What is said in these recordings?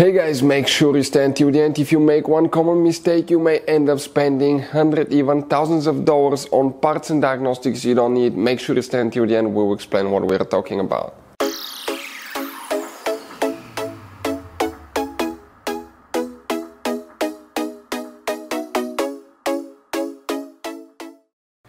Hey guys, make sure you stand till the end. If you make one common mistake, you may end up spending hundreds, even thousands of dollars on parts and diagnostics you don't need. Make sure you stand till the end. We will explain what we're talking about.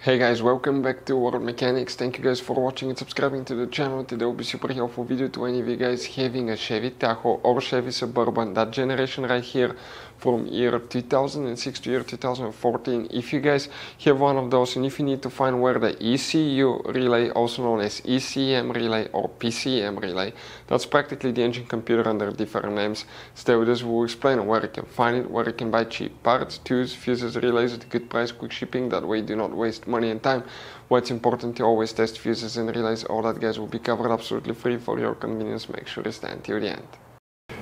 Hey guys, welcome back to World Mechanics. Thank you guys for watching and subscribing to the channel. Today will be super helpful video to any of you guys having a Chevy Tahoe or Chevy Suburban, that generation right here from year 2006 to year 2014. If you guys have one of those and if you need to find where the ECU relay, also known as ECM relay or PCM relay, that's practically the engine computer under different names. Stay with us, we'll explain where you can find it, where you can buy cheap parts, tools, fuses, relays at a good price, quick shipping, that way do not waste money and time. What's important to always test fuses and relays all that guys will be covered absolutely free for your convenience, make sure to stay until the end.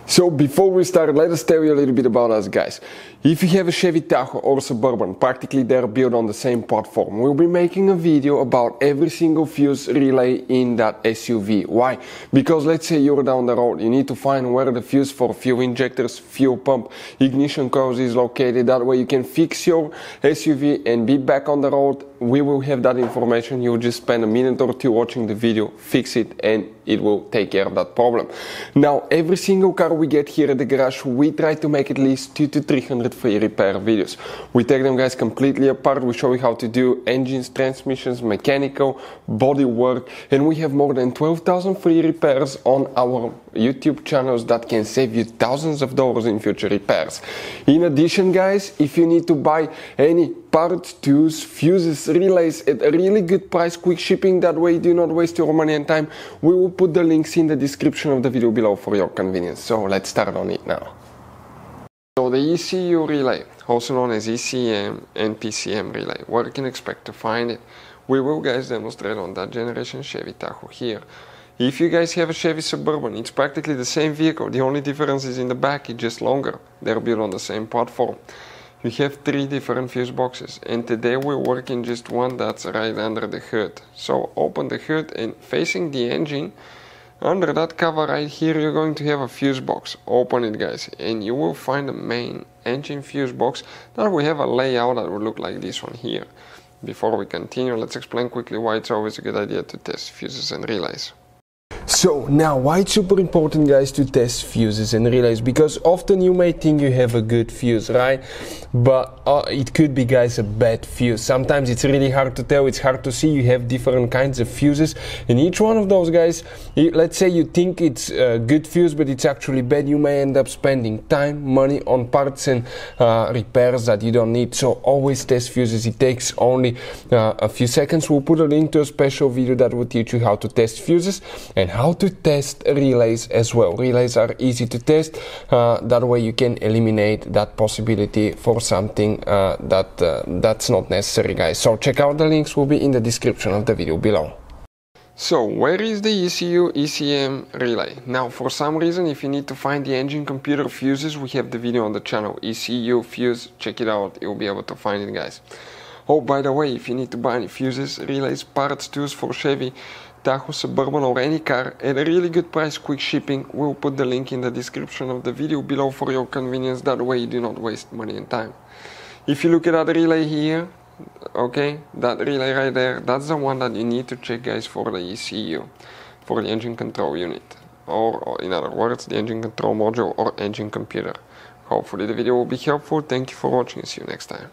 So before we start, let us tell you a little bit about us guys. If you have a Chevy Tahoe or Suburban, practically they're built on the same platform. We'll be making a video about every single fuse relay in that SUV. Why? Because let's say you're down the road, you need to find where the fuse for fuel injectors, fuel pump, ignition coils is located. That way you can fix your SUV and be back on the road. We will have that information. You'll just spend a minute or two watching the video, fix it, and it will take care of that problem. Now, every single car we get here at the garage, we try to make at least two to 300 free repair videos. We take them guys completely apart. We show you how to do engines, transmissions, mechanical, body work, and we have more than 12,000 free repairs on our YouTube channels that can save you thousands of dollars in future repairs. In addition, guys, if you need to buy any parts, tools, fuses, relays at a really good price, quick shipping, that way do not waste your money and time, we will put the links in the description of the video below for your convenience. So let's start on it now. So the ECU relay, also known as ECM and PCM relay, what you can expect to find it. We will guys demonstrate on that generation Chevy Tahoe here. If you guys have a Chevy Suburban, it's practically the same vehicle. The only difference is in the back, it's just longer. They're built on the same platform. You have three different fuse boxes and today we're working just one that's right under the hood. So open the hood and facing the engine, under that cover right here you're going to have a fuse box. Open it guys and you will find the main engine fuse box that we have a layout that will look like this one here. Before we continue, let's explain quickly why it's always a good idea to test fuses and relays. So now why it's super important guys to test fuses and relays? Because often you may think you have a good fuse right? But uh, it could be guys a bad fuse. Sometimes it's really hard to tell. It's hard to see. You have different kinds of fuses. And each one of those guys let's say you think it's a good fuse but it's actually bad you may end up spending time money on parts and uh, repairs that you don't need. So always test fuses. It takes only uh, a few seconds. We'll put a link to a special video that will teach you how to test fuses and how to test relays as well. Relays are easy to test. Uh, that way you can eliminate that possibility for something uh, that uh, that's not necessary, guys. So check out the links will be in the description of the video below. So where is the ECU ECM relay? Now for some reason if you need to find the engine computer fuses we have the video on the channel ECU fuse check it out you'll be able to find it guys. Oh by the way if you need to buy any fuses, relays, parts, tools for Chevy Tahoe Suburban or any car at a really good price, quick shipping. We'll put the link in the description of the video below for your convenience, that way you do not waste money and time. If you look at that relay here, okay, that relay right there, that's the one that you need to check guys for the ECU, for the engine control unit, or, or in other words, the engine control module or engine computer. Hopefully the video will be helpful, thank you for watching, see you next time.